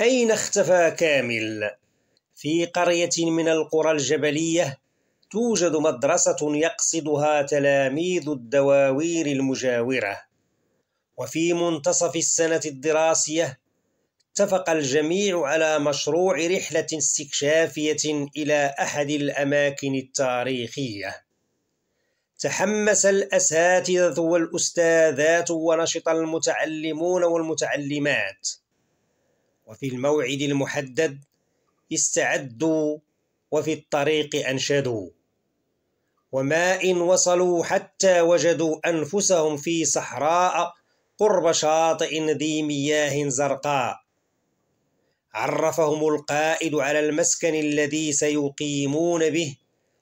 أين اختفى كامل؟ في قرية من القرى الجبلية توجد مدرسة يقصدها تلاميذ الدواوير المجاورة. وفي منتصف السنة الدراسية اتفق الجميع على مشروع رحلة استكشافية إلى أحد الأماكن التاريخية. تحمس الأساتذة والأستاذات ونشط المتعلمون والمتعلمات. وفي الموعد المحدد استعدوا وفي الطريق أنشدوا. وما إن وصلوا حتى وجدوا أنفسهم في صحراء قرب شاطئ ذي مياه زرقاء. عرفهم القائد على المسكن الذي سيقيمون به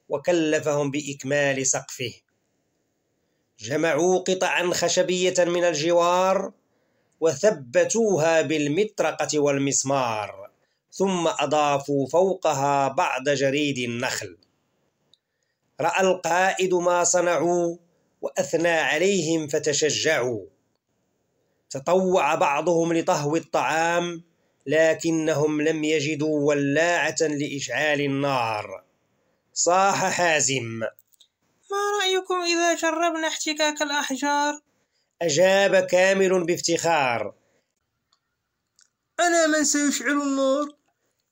وكلفهم بإكمال سقفه. جمعوا قطعا خشبية من الجوار وثبتوها بالمطرقة والمسمار ثم أضافوا فوقها بعض جريد النخل. رأى القائد ما صنعوا وأثنى عليهم فتشجعوا. تطوع بعضهم لطهو الطعام لكنهم لم يجدوا ولاعة لإشعال النار. صاح حازم ما رأيكم إذا جربنا احتكاك الأحجار؟ أجاب كامل بافتخار. أنا من سيشعل النار؟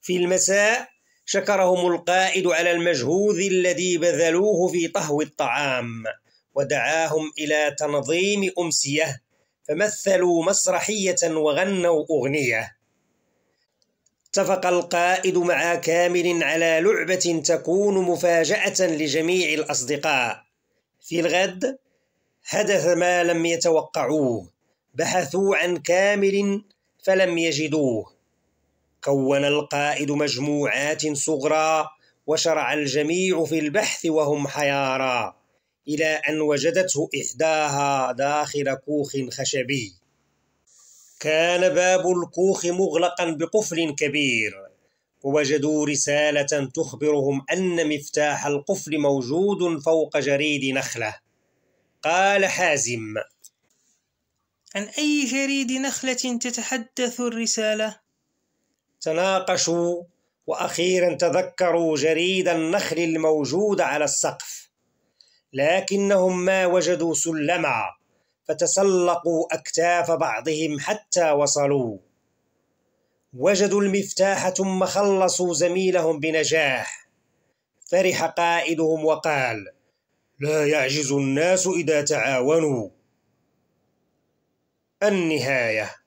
في المساء شكرهم القائد على المجهود الذي بذلوه في طهو الطعام ودعاهم إلى تنظيم أمسية فمثلوا مسرحية وغنوا أغنية. اتفق القائد مع كامل على لعبة تكون مفاجأة لجميع الأصدقاء. في الغد حدث ما لم يتوقعوه بحثوا عن كامل فلم يجدوه. كون القائد مجموعات صغرى وشرع الجميع في البحث وهم حيارى إلى أن وجدته إحداها داخل كوخ خشبي. كان باب الكوخ مغلقا بقفل كبير ووجدوا رسالة تخبرهم أن مفتاح القفل موجود فوق جريد نخلة. قال حازم. عن أي جريد نخلة تتحدث الرسالة؟ تناقشوا وأخيرا تذكروا جريد النخل الموجود على السقف. لكنهم ما وجدوا سلما فتسلقوا أكتاف بعضهم حتى وصلوا. وجدوا المفتاح ثم خلصوا زميلهم بنجاح. فرح قائدهم وقال لا يعجز الناس إذا تعاونوا. النهاية.